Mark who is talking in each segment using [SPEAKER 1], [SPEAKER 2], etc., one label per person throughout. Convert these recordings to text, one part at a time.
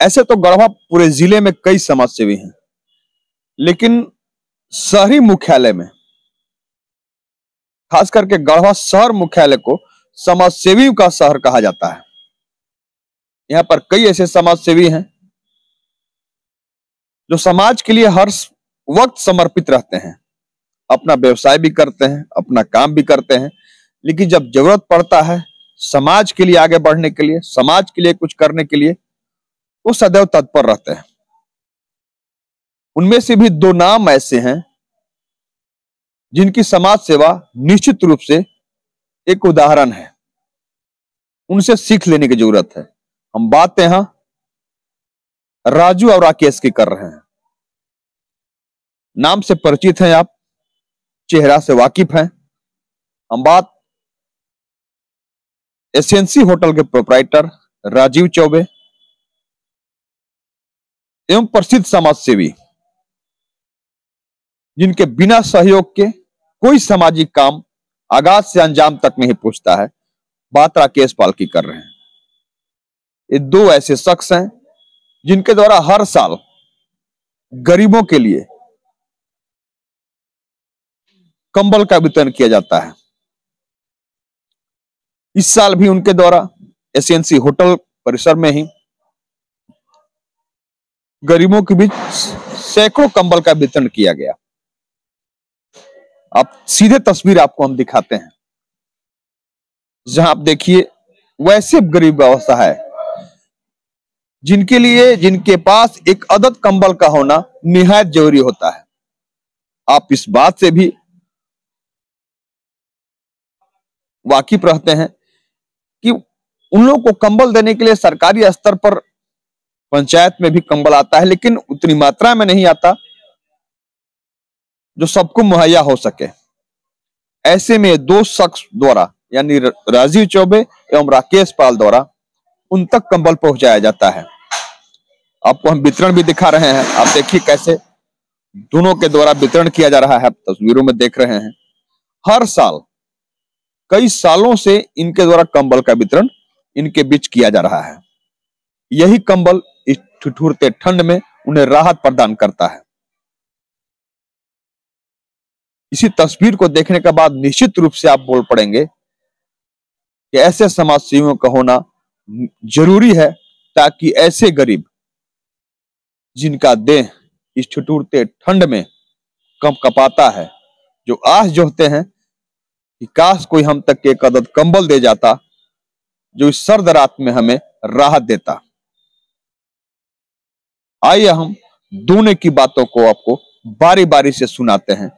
[SPEAKER 1] ऐसे तो गढ़वा पूरे ज़िले में कई समाज सेवी हैं, लेकिन शहरी मुख्यालय में, खास करके गढ़वा शहर मुख्यालय को समाज सेवी का शहर कहा जाता है। यहाँ पर कई ऐसे समाज सेवी हैं, जो समाज के लिए हर वक्त समर्पित रहते हैं, अपना व्यवसाय भी करते हैं, अपना काम भी करते हैं, लेकिन जब ज़रूरत पड़ता है समाज के लिए आगे बढ़ने के लिए, समाज के लिए कुछ करने के लिए वो सदैव तत्पर रहते हैं। उनमें से भी दो नाम ऐसे हैं, जिनकी समाज सेवा निश्चित रूप से एक उदाहरण है। उनसे सीख लेने की ज़रूरत है। हम बात यहाँ राजू और राकेश की कर रहे हैं। नाम से परिचित हैं आप, चेहरा से वाकिफ हैं। हम बात एसएनसी होटल के प्रोपराइटर राजीव चौबे एवं प्रसिद्ध समाज सेवी जिनके बिना सहयोग के कोई सामाजिक काम आगाज़ से अंजाम तक नहीं पूछता है, बात राकेश पाल की कर रहे हैं। ये दो ऐसे शख्स हैं, जिनके द्वारा हर साल गरीबों के लिए कंबल का वितरण किया जाता है। इस साल भी उनके द्वारा एसएनसी होटल परिसर में ही गरीबों के बीच सैकड़ों कंबल का वितरण किया गया। आप सीधे तस्वीर आपको हम दिखाते हैं। जहाँ आप देखिए, वैसे गरीब अवस्था है। जिनके लिए, जिनके पास एक अदद कंबल का होना निहायत ज़रूरी होता है। आप इस बात से भी वाकिफ रहते हैं कि उन लोगों को कंबल देने के लिए सरकारी स्तर पर पंचायत में भी कंबल आता है, लेकिन उतनी मात्रा में नहीं आता जो सबको मुहैया हो सके। ऐसे में दो शख्स द्वारा, यानी राजीव चौबे एवं राकेश पाल द्वारा उन तक कंबल पहुँचाया जाता है। आपको हम वितरण भी दिखा रहे हैं। आप देखिए कैसे दोनों के द्वारा वितरण किया जा रहा है। तस्वीरों में देख रहे हैं। हर साल, कई सालों से इनके द्वारा कंबल का वितरण इनके बीच किया जा रहा है। यही कंबल ठिठुरते ठंड में उन्हें राहत प्रदान करता है। इसी तस्वीर को देखने के बाद निश्चित रूप से आप बोल पड़ेंगे कि ऐसे समाज सेवियों का होना ज़रूरी है ताकि ऐसे गरीब जिनका देह इस ठिठुरते ठंड में कम कपाता है, जो आस जोहते हैं कि काश कोई हम तक एक अदद कंबल दे जाता, जो इस सर्द रात में हमें राहत देता। आइए हम दोनों की बातों को आपको बारी बारी से सुनाते हैं।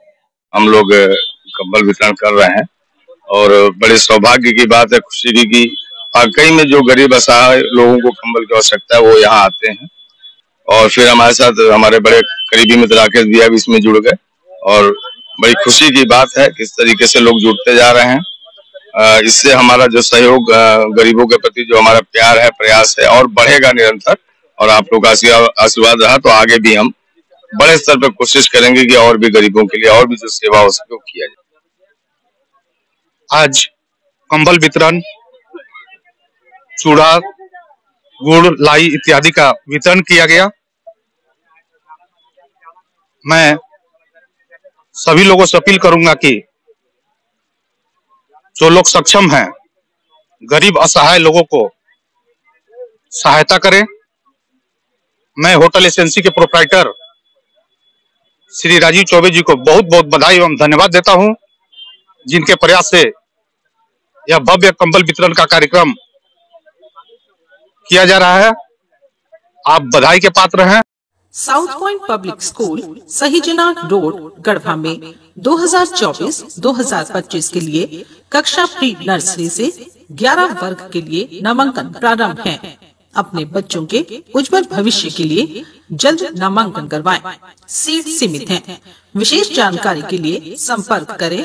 [SPEAKER 2] हम लोग कंबल वितरण कर रहे हैं और बड़े सौभाग्य की बात है, खुशी की। वाकई में जो गरीब असहाय लोगों को कंबल की आवश्यकता है, वो यहाँ आते हैं। और फिर हमारे साथ हमारे बड़े करीबी मित्र राकेश भैया भी इसमें जुड़ गए। और बड़ी खुशी की बात है, किस तरीके से लोग जुड़ते जा रहे हैं। इससे हमारा जो सहयोग गरीबों के प्रति जो हमारा प्यार है, प्रयास है, और बढ़ेगा निरंतर। और आप लोग का आशीर्वाद रहा तो आगे भी हम बड़े स्तर पर कोशिश करेंगे कि और भी गरीबों के लिए और भी जो सेवा हो सके किया जाए।
[SPEAKER 3] आज कंबल वितरण, चूड़ा, गुड़, लाई इत्यादि का वितरण किया गया। मैं सभी लोगों से अपील करूँगा कि जो लोग सक्षम हैं, गरीब असहाय लोगों को सहायता करें। मैं होटल एजेंसी के प्रोप्राइटर श्री राजीव चौबे जी को बहुत बहुत बधाई एवं धन्यवाद देता हूँ, जिनके प्रयास से यह भव्य कंबल वितरण का कार्यक्रम किया जा रहा है। आप बधाई के पात्र हैं।
[SPEAKER 4] South point public school, Sahijana road, Garhwa में 2024-2025 के लिए कक्षा प्री नर्सरी से 11 वर्ग के लिए नामांकन प्रारंभ है। अपने बच्चों के उज्जवल भविष्य के लिए जल्द नामांकन करवाएँ। सीट सीमित है। विशेष जानकारी के लिए संपर्क करें।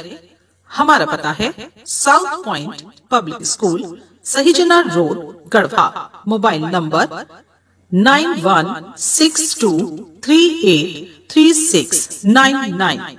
[SPEAKER 4] हमारा पता है south point public school, Sahijana road, Garhwa. Mobile number nine one six two three eight three six nine nine.